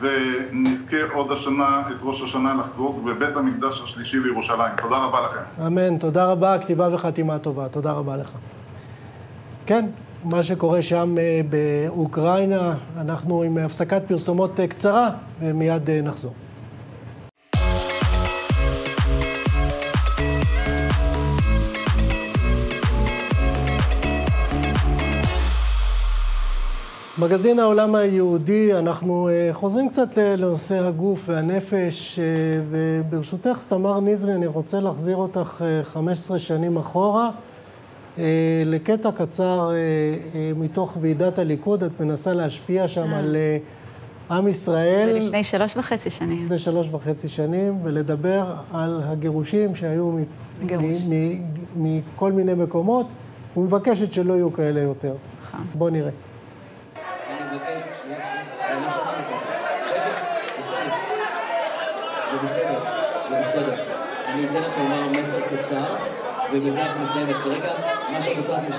ונזכה עוד השנה את ראש השנה לחגוג בבית המקדש השלישי בירושלים. תודה רבה לכם. אמן, תודה רבה, כתיבה וחתימה טובה. תודה רבה לך. כן, מה שקורה שם uh, באוקראינה, אנחנו עם הפסקת פרסומות uh, קצרה, ומיד uh, נחזור. מגזין העולם היהודי, אנחנו uh, חוזרים קצת לנושא הגוף והנפש, uh, וברשותך, תמר נזרי, אני רוצה להחזיר אותך uh, 15 שנים אחורה, לקטע קצר מתוך ועידת הליכוד, את מנסה להשפיע שם על עם ישראל. זה לפני שלוש וחצי שנים. לפני שלוש וחצי שנים, ולדבר על הגירושים שהיו מכל מיני מקומות, ומבקשת שלא יהיו כאלה יותר. נכון. בואו נראה. בסדר, זה בסדר. אני אתן לך לומר מסר קצר, ובזה אנחנו נסיים את כרגע. מה שאת עושה זה...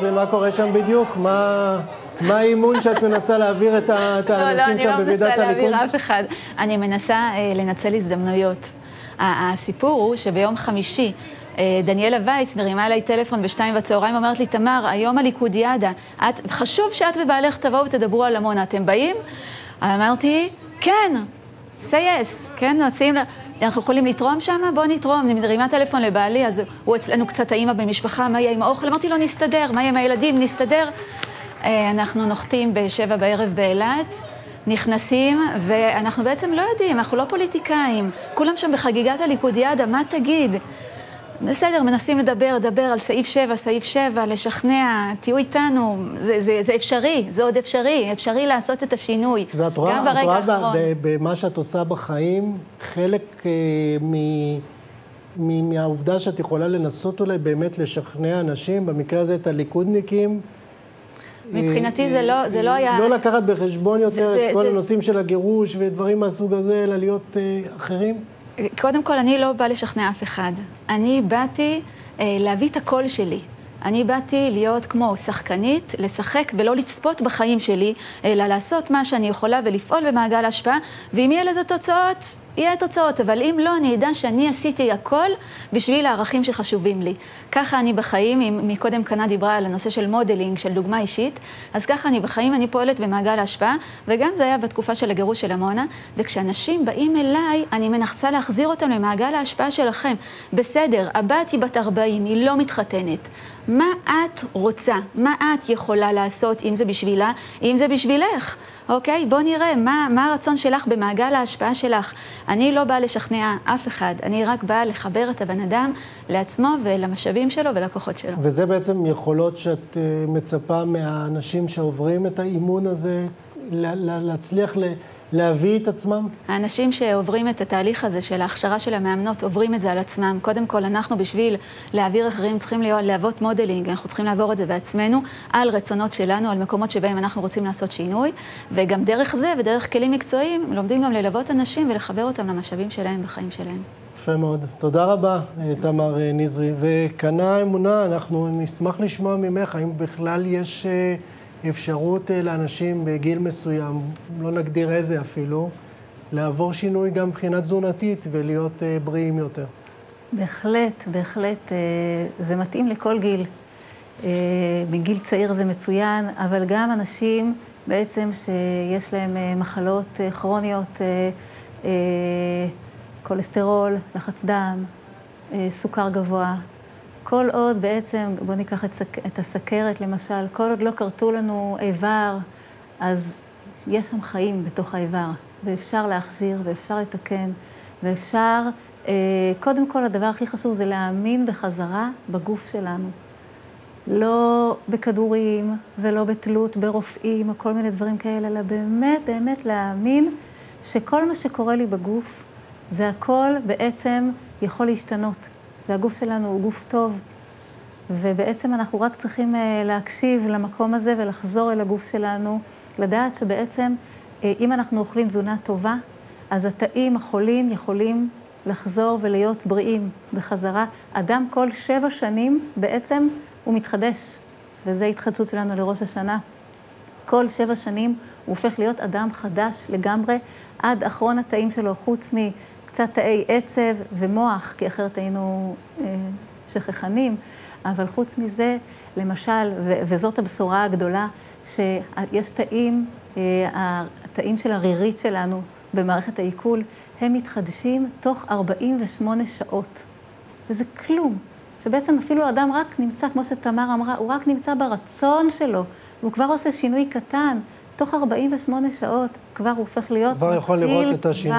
זה מה קורה שם בדיוק? מה... מה האימון שאת מנסה להעביר את [LAUGHS] האנשים שם בוועידת הליכוד? לא, לא, אני לא מנסה להעביר אף אחד. אני מנסה אה, לנצל הזדמנויות. הסיפור הוא שביום חמישי דניאלה וייס מרימה אליי טלפון בשתיים בצהריים, אומרת לי, תמר, היום הליכודיאדה, את, חשוב שאת ובעלך תבואו ותדברו על עמונה, אתם באים? אמרתי, כן, say yes, כן, מציעים, אנחנו יכולים לתרום שם? בואו נתרום. אני מרימה טלפון לבעלי, אז הוא אצלנו קצת האימא במשפחה, מה יהיה עם האוכל? אמרתי לו, נסתדר, מה יהיה עם הילדים? נסתדר. אה, אנחנו נוחתים בשבע בערב באילת. נכנסים, ואנחנו בעצם לא יודעים, אנחנו לא פוליטיקאים. כולם שם בחגיגת הליכודיאדה, מה תגיד? בסדר, מנסים לדבר, לדבר על סעיף 7, סעיף 7, לשכנע, תהיו איתנו, זה, זה, זה אפשרי, זה עוד אפשרי, אפשרי לעשות את השינוי, ואת רואה, גם ברגע. ואת רואה במה שאת עושה בחיים, חלק אה, מ... מהעובדה שאת יכולה לנסות אולי באמת לשכנע אנשים, במקרה הזה את הליכודניקים. מבחינתי זה לא, זה לא היה... לא לקחת בחשבון יותר זה, את כל זה, הנושאים של הגירוש ודברים מהסוג הזה, אלא להיות אה, אחרים? קודם כל, אני לא באה לשכנע אף אחד. אני באתי אה, להביא את הקול שלי. אני באתי להיות כמו שחקנית, לשחק ולא לצפות בחיים שלי, אלא לעשות מה שאני יכולה ולפעול במעגל ההשפעה, ואם יהיה לזה תוצאות, יהיה תוצאות, אבל אם לא, אני אדע שאני עשיתי הכל בשביל הערכים שחשובים לי. ככה אני בחיים, אם מקודם חנה דיברה על הנושא של modeling, של דוגמה אישית, אז ככה אני בחיים, אני פועלת במעגל ההשפעה, וגם זה היה בתקופה של הגירוש של עמונה, וכשאנשים באים אליי, אני מנסה להחזיר אותם למעגל ההשפעה שלהם. בסדר, הבת היא בת 40, היא לא מתחתנת. מה את רוצה? מה את יכולה לעשות, אם זה בשבילה, אם זה בשבילך? אוקיי? בוא נראה מה, מה הרצון שלך במעגל ההשפעה שלך. אני לא באה לשכנע אף אחד, אני רק באה לחבר את הבן אדם לעצמו ולמשאבים שלו ולכוחות שלו. וזה בעצם יכולות שאת uh, מצפה מהאנשים שעוברים את האימון הזה, להצליח ל... להביא את עצמם? האנשים שעוברים את התהליך הזה של ההכשרה של המאמנות, עוברים את זה על עצמם. קודם כל, אנחנו בשביל להעביר אחרים צריכים להוות modeling, אנחנו צריכים לעבור את זה בעצמנו, על רצונות שלנו, על מקומות שבהם אנחנו רוצים לעשות שינוי, וגם דרך זה ודרך כלים מקצועיים, לומדים גם ללוות אנשים ולחבר אותם למשאבים שלהם בחיים שלהם. יפה מאוד. תודה רבה, תמר נזרי. וקנה אמונה, אנחנו נשמח לשמוע ממך, האם בכלל יש... אה, אפשרות אה, לאנשים בגיל מסוים, לא נגדיר איזה אפילו, לעבור שינוי גם מבחינה תזונתית ולהיות אה, בריאים יותר. בהחלט, בהחלט. אה, זה מתאים לכל גיל. מגיל צעיר זה מצוין, אבל גם אנשים בעצם שיש להם מחלות כרוניות, כולסטרול, לחץ דם, סוכר גבוה, כל עוד בעצם, בואו ניקח את, סק, את הסכרת למשל, כל עוד לא כרתו לנו איבר, אז יש שם חיים בתוך האיבר, ואפשר להחזיר, ואפשר לתקן, ואפשר, אה, קודם כל, הדבר הכי חשוב זה להאמין בחזרה בגוף שלנו. לא בכדורים ולא בתלות ברופאים או כל מיני דברים כאלה, אלא באמת, באמת להאמין שכל מה שקורה לי בגוף, זה הכל בעצם יכול להשתנות. והגוף שלנו הוא גוף טוב, ובעצם אנחנו רק צריכים אה, להקשיב למקום הזה ולחזור אל הגוף שלנו, לדעת שבעצם אה, אם אנחנו אוכלים תזונה טובה, אז התאים החולים יכולים לחזור ולהיות בריאים בחזרה. אדם כל שבע שנים בעצם הוא מתחדש, וזו התחדשות שלנו לראש השנה. כל שבע שנים הוא הופך להיות אדם חדש לגמרי, עד אחרון התאים שלו, חוץ מקצת תאי עצב ומוח, כי אחרת היינו אה, שכחנים. אבל חוץ מזה, למשל, ו- וזאת הבשורה הגדולה, שיש תאים, אה, התאים של הרירית שלנו במערכת העיכול, הם מתחדשים תוך 48 שעות. וזה כלום. שבעצם אפילו אדם רק נמצא, כמו שתמר אמרה, הוא רק נמצא ברצון שלו, והוא כבר עושה שינוי קטן. תוך 48 שעות כבר הוא הופך להיות... כבר יכול לראות את השינוי.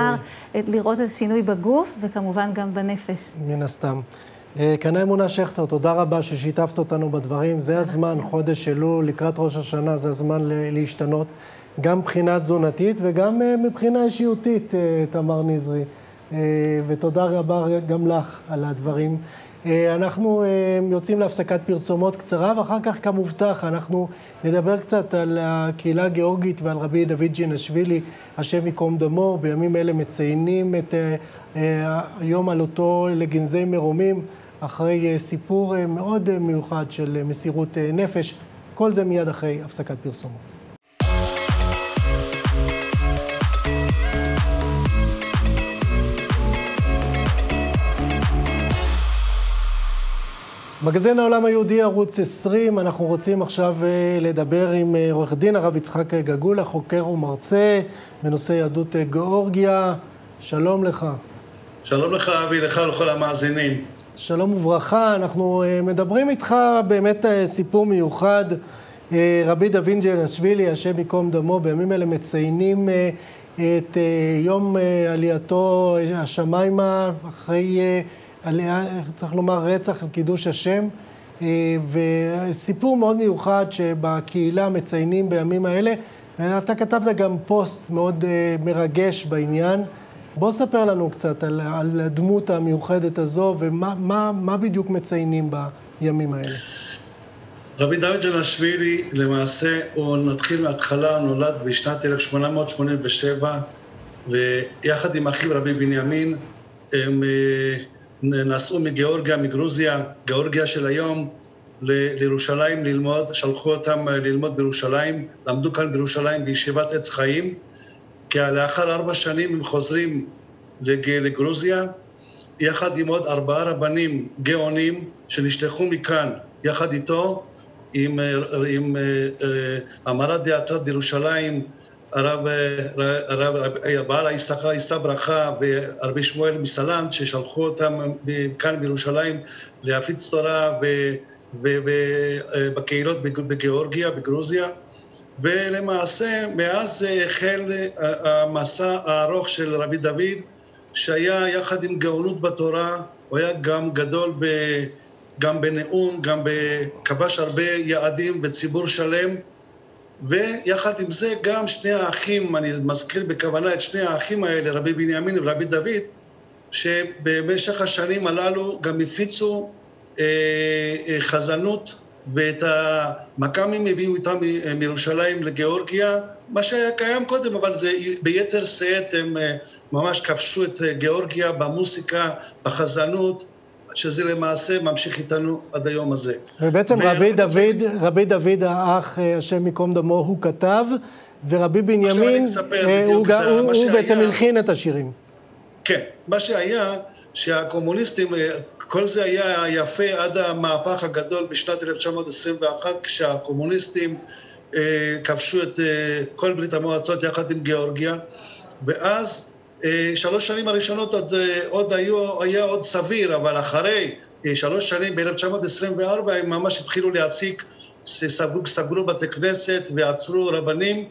כבר לראות איזה שינוי בגוף, וכמובן גם בנפש. מן הסתם. אה, קנה אמונה שכטר, תודה רבה ששיתפת אותנו בדברים. זה הזמן, חודש אלול, לקראת ראש השנה, זה הזמן להשתנות. גם מבחינה תזונתית וגם אה, מבחינה אישיותית, אה, תמר נזרי. ותודה רבה גם לך על הדברים. אנחנו יוצאים להפסקת פרסומות קצרה, ואחר כך, כמובטח, אנחנו נדבר קצת על הקהילה הגיאורגית ועל רבי דוד ג'ינשווילי, השם ייקום דמו. בימים אלה מציינים את היום על אותו לגנזי מרומים. אחרי אה, סיפור אה, מאוד אה, מיוחד של מסירות נפש. כל זה מיד אחרי הפסקת פרסומות. מגזין העולם היהודי, ערוץ 20, אנחנו רוצים עכשיו לדבר עם עורך דין הרב יצחק גגולה, חוקר ומרצה בנושא יהדות גיאורגיה. שלום לך. שלום לך, אבי, לך ולכל המאזינים. שלום וברכה, אנחנו אה, מדברים איתך באמת אה, סיפור מיוחד. אה, רבי דוד ג'נשווילי, השם ייקום דמו, בימים אלה מציינים את יום עלייתו השמיימה אחרי, עליה, צריך לומר, רצח על קידוש השם. וסיפור מאוד מיוחד שבקהילה מציינים בימים האלה. ואתה כתבת גם פוסט מאוד מרגש בעניין. בוא ספר לנו קצת על, על הדמות המיוחדת הזו ומה מה, מה בדיוק מציינים בימים האלה. רבי דוד ג'נשווילי, למעשה, הוא נתחיל מההתחלה, הוא נולד בשנת 1887, ויחד עם אחיו רבי בנימין, הם אה, נסעו מגיאורגיה, מגרוזיה, גיאורגיה של היום, לירושלים ללמוד, שלחו אותם אה, ללמוד בירושלים, למדו כאן בירושלים בישיבת עץ חיים. כי לאחר ארבע שנים הם חוזרים לגרוזיה, יחד עם עוד ארבעה רבנים גאונים שנשלחו מכאן, יחד איתו, עם, עם אמרת אה, דעתרת ירושלים, הרב, הרב, בעל הישכה, יישא ברכה והרבי שמואל מסלנט, ששלחו אותם כאן בירושלים להפיץ תורה ובקהילות בגיאורגיה, בגרוזיה. ולמעשה מאז החל המסע הארוך של רבי דוד, שהיה יחד עם גאונות בתורה, הוא היה גם גדול ב, גם בנאום, גם כבש הרבה יעדים וציבור שלם, ויחד עם זה גם שני האחים, אני מזכיר בכוונה את שני האחים האלה, רבי בנימין ורבי דוד, שבמשך השנים הללו גם הפיצו אה, אה, חזנות ואת המכ"מים הביאו איתם מירושלים לגיאורגיה, מה שהיה קיים קודם, אבל זה ביתר שאת הם אה, ממש כבשו את אה, גיאורגיה במוסיקה, בחזנות, שזה למעשה ממשיך איתנו עד היום הזה. ובעצם רבי דוד, צריך... רבי דוד האח, אה, השם ייקום דמו, הוא כתב, ורבי בנימין, הוא, הוא, הוא בעצם הלחין את השירים. כן, מה שהיה, שהקומוניסטים כל זה היה יפה עד המהפך הגדול בשנת 1921, כשהקומוניסטים אה, כבשו את אה, כל ברית המועצות יחד עם גיאורגיה, ואז אה, שלוש שנים הראשונות עוד, אה, עוד היו, היה עוד סביר, אבל אחרי אה, שלוש שנים, ב-1924, הם ממש התחילו להציג, סגרו, סגרו בתי כנסת ועצרו רבנים,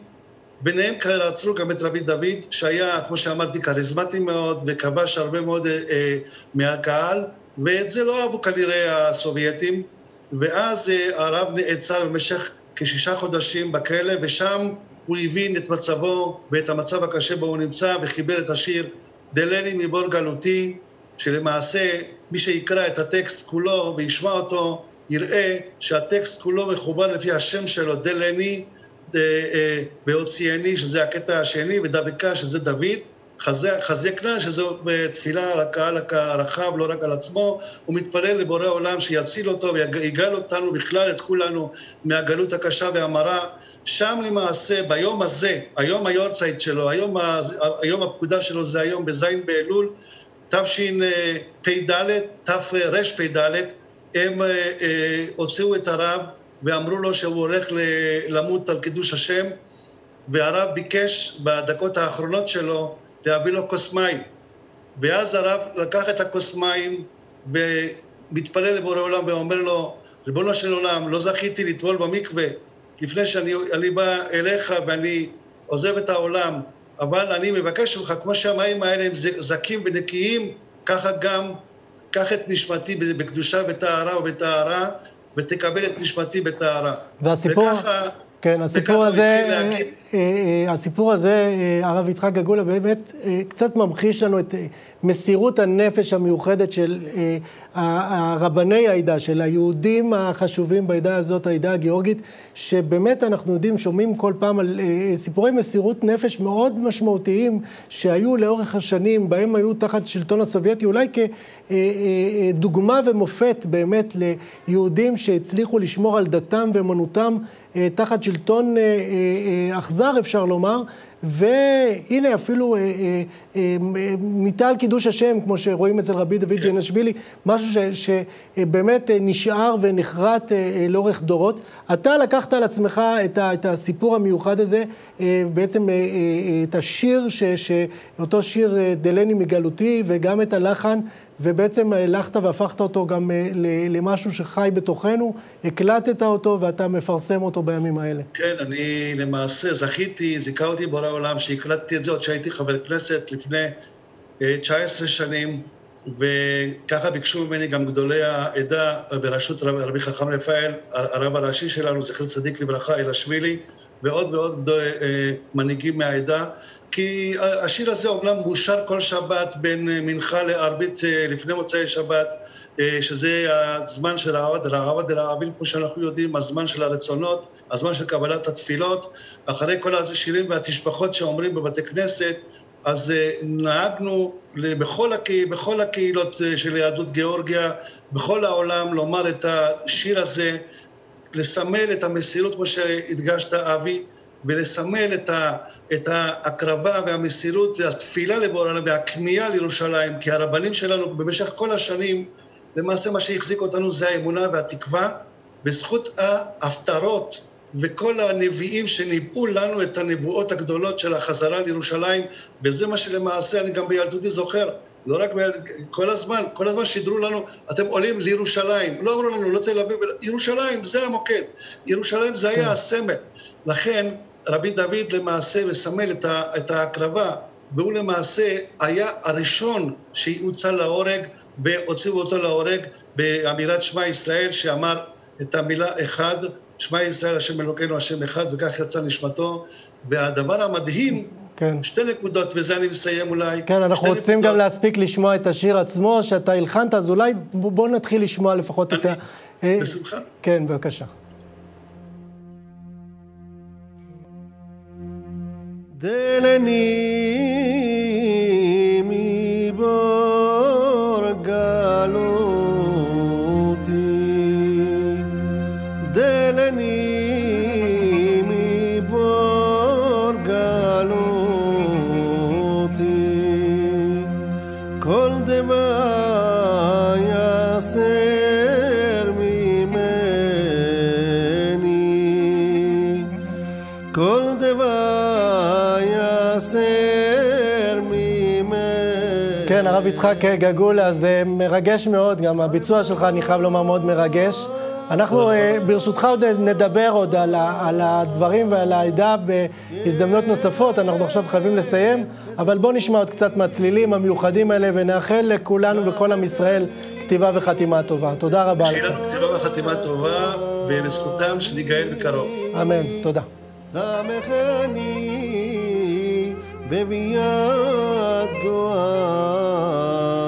ביניהם עצרו גם את רבי דוד, שהיה, כמו שאמרתי, כריזמטי מאוד, וכבש הרבה מאוד אה, אה, מהקהל, ואת זה לא אהבו כנראה הסובייטים, ואז אה, הרב נעצר במשך כשישה חודשים בכלא, ושם הוא הבין את מצבו ואת המצב הקשה בו הוא נמצא, וחיבר את השיר דלני מבור גלותי, שלמעשה מי שיקרא את הטקסט כולו וישמע אותו, יראה שהטקסט כולו מחובר לפי השם שלו, דלני, והוציאני, אה, שזה הקטע השני, ודבקה, שזה דוד, חזקנה, שזו תפילה על הקהל הרחב, לא רק על עצמו, הוא מתפלל לבורא עולם שיציל אותו ויגאל אותנו בכלל, את כולנו, מהגלות הקשה והמרה. שם למעשה, ביום הזה, היום היורצייט שלו, היום, היום הפקודה שלו זה היום בזין באלול, תשפ"ד, תרפ"ד, הם אה, אה, הוציאו את הרב ואמרו לו שהוא הולך למות על קידוש השם, והרב ביקש בדקות האחרונות שלו להביא לו כוס מים. ואז הרב לקח את הכוס מים ומתפלל לבורא עולם ואומר לו, ריבונו של עולם, לא זכיתי לטבול במקווה לפני שאני בא אליך ואני עוזב את העולם, אבל אני מבקש ממך, כמו שהמים האלה הם זכים ונקיים, ככה גם, קח את נשמתי בקדושה וטהרה ובטהרה, ותקבל את נשמתי בטהרה. והסיפור... וככה... כן, הסיפור הזה, הסיפור הזה, הרב יצחק גגולה, באמת קצת ממחיש לנו את מסירות הנפש המיוחדת של רבני העדה, של היהודים החשובים בעדה הזאת, העדה הגיאורגית, שבאמת אנחנו יודעים, שומעים כל פעם על סיפורי מסירות נפש מאוד משמעותיים שהיו לאורך השנים, בהם היו תחת שלטון הסובייטי, אולי כדוגמה ומופת באמת ליהודים שהצליחו לשמור על דתם ואמונותם. אה, תחת שלטון אה, אה, אכזר, אפשר לומר, והנה אפילו מיטה על קידוש השם, כמו שרואים אצל רבי דוד כן. ג'נשווילי, משהו ש, שבאמת נשאר ונחרט לאורך דורות. אתה לקחת על עצמך את, ה, את הסיפור המיוחד הזה, בעצם את השיר, ש, אותו שיר דלני מגלותי, וגם את הלחן ובעצם הלכת והפכת אותו גם אה, למשהו שחי בתוכנו, הקלטת אותו ואתה מפרסם אותו בימים האלה. כן, אני למעשה זכיתי, זיכה אותי בורא עולם שהקלטתי את זה עוד שהייתי חבר כנסת לפני 19 אה, שנים, וככה ביקשו ממני גם גדולי העדה בראשות רב, רבי חכם רפאל, הרב הראשי שלנו, זכר צדיק לברכה, אלשווילי, ועוד ועוד גדול, אה, מנהיגים מהעדה. כי השיר הזה אומנם מושר כל שבת בין מנחה לערבית אה, לפני מוצאי שבת, שזה הזמן של העבד, העבד אל העביל, כמו שאנחנו יודעים, הזמן של הרצונות, הזמן של קבלת התפילות. אחרי כל השירים והתשבחות שאומרים בבתי כנסת, אז אה, נהגנו בכל, הקה, בכל הקהילות של יהדות גיאורגיה, בכל העולם, לומר את השיר הזה, לסמל את המסירות, כמו שהדגשת, אבי, ולסמל את, ה, את ההקרבה והמסירות והתפילה לבורא עולם והכמיהה לירושלים, כי הרבנים שלנו במשך כל השנים, למעשה מה שהחזיק אותנו זה האמונה והתקווה, בזכות ההפטרות וכל הנביאים שניבאו לנו את הנבואות הגדולות של החזרה לירושלים, וזה מה שלמעשה אני גם בילדותי זוכר. לא רק כל הזמן, כל הזמן שידרו לנו, אתם עולים לירושלים. לא אמרו לנו, לא תל אביב, ירושלים, זה המוקד. ירושלים זה היה כן. הסמל. לכן, רבי דוד למעשה מסמל את ההקרבה, והוא למעשה היה הראשון שהוצא להורג והוציאו אותו להורג באמירת שמע ישראל שאמר את המילה אחד, שמע ישראל השם אלוקינו השם אחד, וכך יצא נשמתו. והדבר המדהים, כן. שתי נקודות, וזה אני מסיים אולי. כן, אנחנו רוצים נקודות. גם להספיק לשמוע את השיר עצמו שאתה הלחנת, אז אולי בוא נתחיל לשמוע לפחות אני, את ה... אה, בשמחה. כן, בבקשה. דלני הרב יצחק גגולה, זה מרגש מאוד, גם הביצוע שלך, אני חייב לומר, מאוד מרגש. אנחנו, אה, ברשותך, עוד נדבר עוד על, ה, על הדברים ועל העדה בהזדמנויות נוספות. אנחנו עכשיו חייבים לסיים, אבל בואו נשמע עוד קצת מהצלילים המיוחדים האלה, ונאחל לכולנו ולכל עם ישראל כתיבה וחתימה טובה. תודה רבה לך. שיהיה לנו כתיבה וחתימה טובה, ובזכותם שניגאל בקרוב. אמן. תודה. Baby, I'd go.